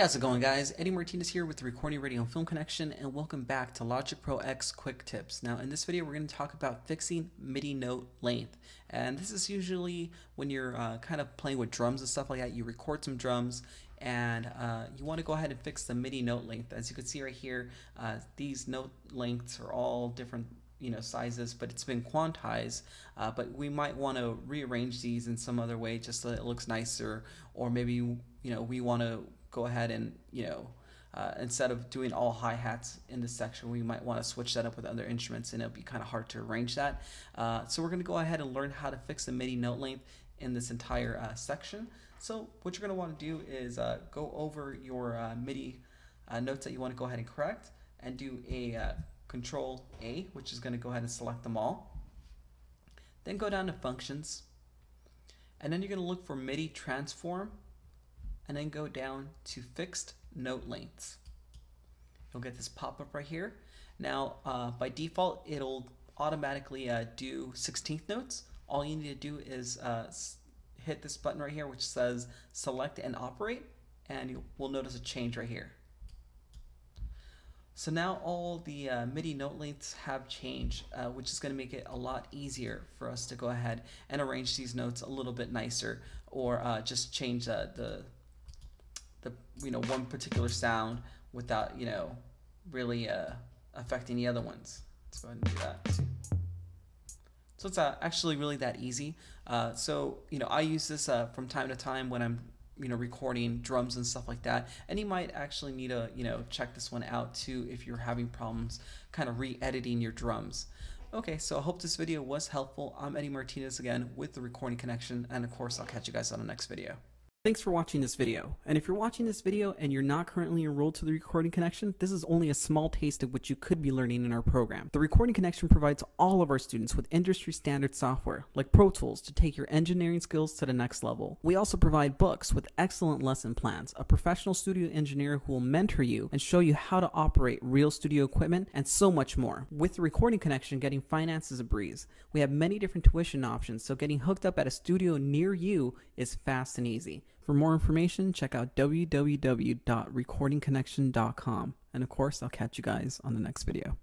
how's it going guys? Eddie Martinez here with the Recording Radio and Film Connection and welcome back to Logic Pro X Quick Tips. Now in this video we're going to talk about fixing MIDI note length and this is usually when you're uh, kind of playing with drums and stuff like that. You record some drums and uh, you want to go ahead and fix the MIDI note length. As you can see right here, uh, these note lengths are all different you know sizes but it's been quantized uh, but we might want to rearrange these in some other way just so it looks nicer or maybe you know we want to go ahead and, you know, uh, instead of doing all hi-hats in this section, we might want to switch that up with other instruments and it'll be kind of hard to arrange that. Uh, so we're going to go ahead and learn how to fix the MIDI note length in this entire uh, section. So what you're going to want to do is uh, go over your uh, MIDI uh, notes that you want to go ahead and correct and do a control A, which is going to go ahead and select them all. Then go down to functions and then you're going to look for MIDI transform and then go down to fixed note lengths. You'll get this pop-up right here. Now, uh, by default, it'll automatically uh, do 16th notes. All you need to do is uh, hit this button right here, which says select and operate, and you will notice a change right here. So now all the uh, MIDI note lengths have changed, uh, which is going to make it a lot easier for us to go ahead and arrange these notes a little bit nicer, or uh, just change the you know one particular sound without you know really uh, affecting the other ones. Let's go ahead and do that. So it's uh, actually really that easy. Uh, so you know I use this uh, from time to time when I'm you know recording drums and stuff like that and you might actually need to you know check this one out too if you're having problems kind of re-editing your drums okay so i hope this video was helpful i'm eddie martinez again with the recording connection and of course i'll catch you guys on the next video Thanks for watching this video. And if you're watching this video and you're not currently enrolled to the Recording Connection, this is only a small taste of what you could be learning in our program. The Recording Connection provides all of our students with industry standard software, like Pro Tools, to take your engineering skills to the next level. We also provide books with excellent lesson plans, a professional studio engineer who will mentor you and show you how to operate real studio equipment, and so much more. With the Recording Connection, getting finance is a breeze. We have many different tuition options, so getting hooked up at a studio near you is fast and easy. For more information, check out www.recordingconnection.com. And of course, I'll catch you guys on the next video.